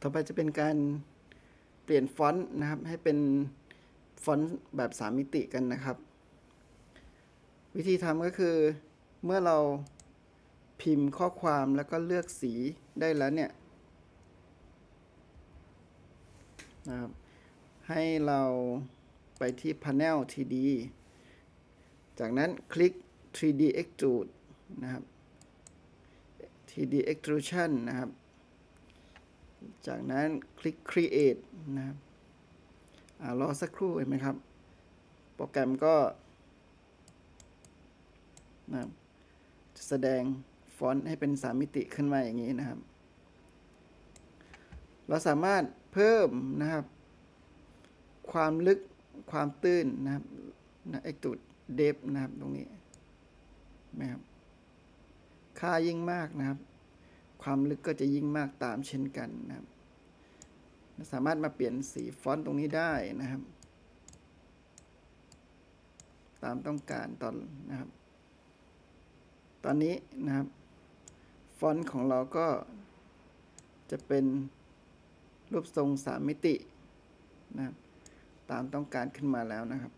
ต่อไปจะเป็นการเปลี่ยนฟอนต์นะครับ ให้เป็นฟอนต์แบบ 3 มิติกันนะครับ วิธีทำก็คือเมื่อเราพิมพ์ข้อความแล้วก็เลือกสีได้แล้วเนี่ยนะครับให้เราไปที่ Panel 3D จากนั้นคลิก 3D Extrude นะครับ 3D Extrusion นะครับ จากนั้นคลิก Create นะครับรอสักครู่เห็นไหมครับ โปรแกรมก็นะครับจะแสดงฟอนต์ให้เป็น3มิติขึ้นมาอย่างนี้นะครับ เราสามารถเพิ่มนะครับ ความลึกความตื้นนะครับนะเอ็กตูดdepth นะครับตรงนี้นะครับ ค่ายิ่งมากนะครับ ความลึกก็จะยิ่งมากตามเช่นกันนะครับ สามารถมาเปลี่ยนสีฟอนต์ตรงนี้ได้นะครับ ตามต้องการตอนนะครับ ตอนนี้นะครับ ฟอนต์ของเราก็จะเป็นรูปทรงสามมิตินะครับตามต้องการขึ้นมาแล้วนะครับ